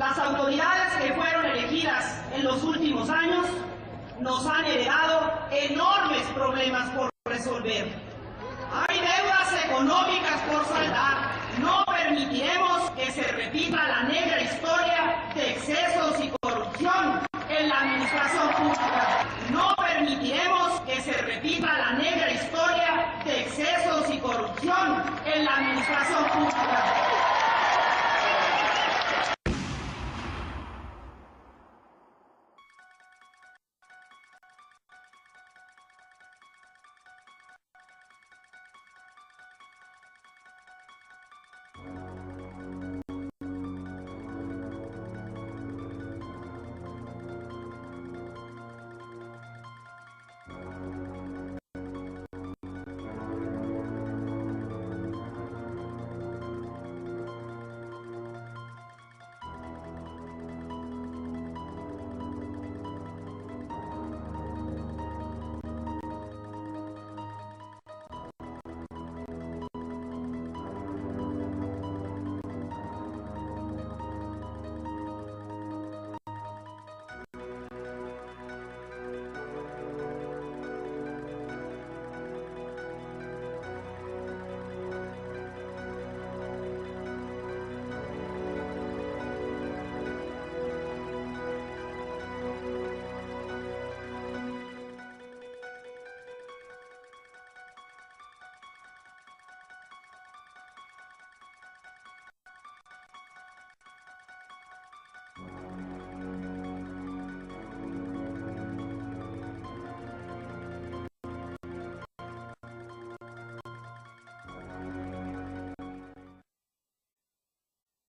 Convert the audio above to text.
Las autoridades que fueron elegidas en los últimos años nos han heredado enormes problemas por resolver. Hay deudas económicas por saldar. No permitiremos que se repita la negra historia de excesos y corrupción en la administración pública. No permitiremos que se repita la negra historia de excesos y corrupción en la administración pública.